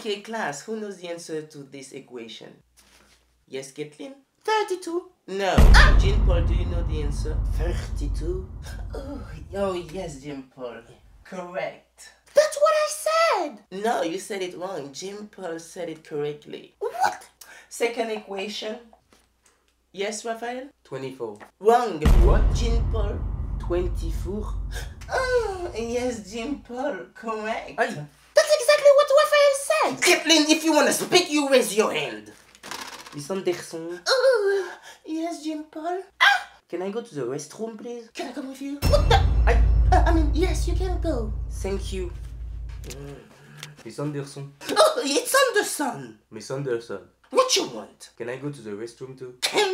Okay, class, who knows the answer to this equation? Yes, Kathleen? 32. No. Ah! Jean Paul, do you know the answer? 32. Oh, oh yes, Jean Paul. Correct. That's what I said. No, you said it wrong. Jean Paul said it correctly. What? Second equation. Yes, Raphael? 24. Wrong. What? Jean Paul. 24. Oh, yes, Jean Paul. Correct. Aye. That's exactly what Raphael Kathleen, if you want to speak, you raise your hand. Miss Anderson, Oh, yes, Jean Paul. Ah! can I go to the restroom, please? Can I come with you? What the? Aye. Uh, I mean, yes, you can go. Thank you. Miss Anderson. Oh, it's on the. Miss Anderson, What you want? can I go to the restroom too? Can